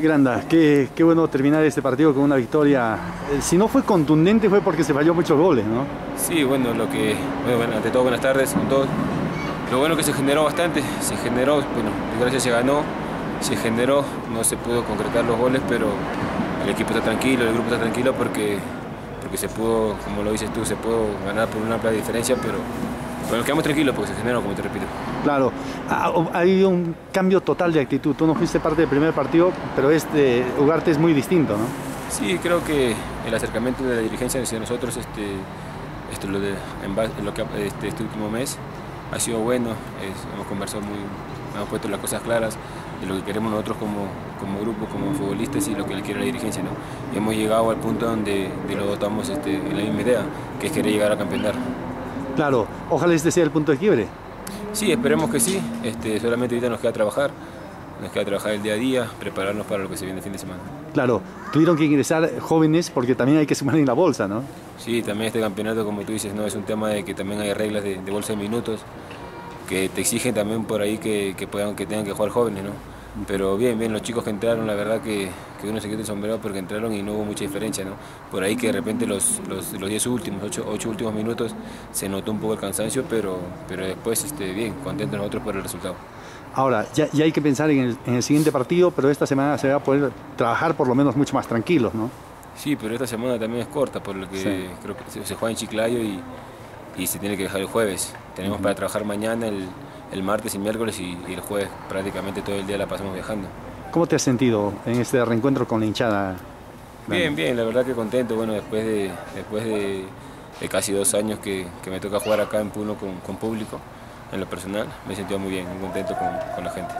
Granda, qué, qué, bueno terminar este partido con una victoria. Eh, si no fue contundente fue porque se falló muchos goles, ¿no? Sí, bueno, lo que, bueno, ante todo buenas tardes con todos. Lo bueno que se generó bastante, se generó, bueno, gracias se ganó, se generó, no se pudo concretar los goles, pero el equipo está tranquilo, el grupo está tranquilo porque, porque se pudo, como lo dices tú, se pudo ganar por una amplia diferencia, pero bueno, quedamos tranquilos porque se generó, como te repito. Claro, ha, habido un cambio total de actitud. Tú no fuiste parte del primer partido, pero este Ugarte es muy distinto, ¿no? Sí, creo que el acercamiento de la dirigencia hacia nosotros, este, esto, lo de, en, lo que, este, este, último mes, ha sido bueno. hemos conversado muy, hemos puesto las cosas claras de lo que queremos nosotros como, como grupo, como futbolistas y lo que le quiere la dirigencia. ¿no? Y hemos llegado al punto donde lo dotamos este, en la misma idea, que es querer llegar a campeonar. Claro, ojalá este sea el punto de quiebre. Sí, esperemos que sí. Este, solamente ahorita nos queda trabajar. Nos queda trabajar el día a día, prepararnos para lo que se viene el fin de semana. Claro, tuvieron que ingresar jóvenes porque también hay que sumar en la bolsa, ¿no? Sí, también este campeonato, como tú dices, no es un tema de que también hay reglas de, bolsa de minutos que te exigen también por ahí que, que, puedan, que tengan que jugar jóvenes, ¿no? Pero bien, bien, los chicos que entraron, la verdad que, que uno se quita el sombrero porque entraron y no hubo mucha diferencia, ¿no? Por ahí que de repente los 10 los, últimos, 8, últimos minutos se notó un poco el cansancio, pero, pero después este, bien, contentos nosotros por el resultado. Ahora, ya, ya hay que pensar en el, en el, siguiente partido, pero esta semana se va a poder trabajar por lo menos mucho más tranquilos, ¿no? Sí, pero esta semana también es corta, por lo que creo que se, juega en Chiclayo y, y, se tiene que dejar el jueves. Tenemos para trabajar mañana, el, el martes y miércoles y, y, el jueves prácticamente todo el día la pasamos viajando. ¿Cómo te has sentido en este reencuentro con la hinchada? Bien, bien, la verdad que contento, bueno, después de, después de, de casi dos años que, que, me toca jugar acá en Puno con, con, público, en lo personal, me he sentido muy bien, muy contento con, con la gente.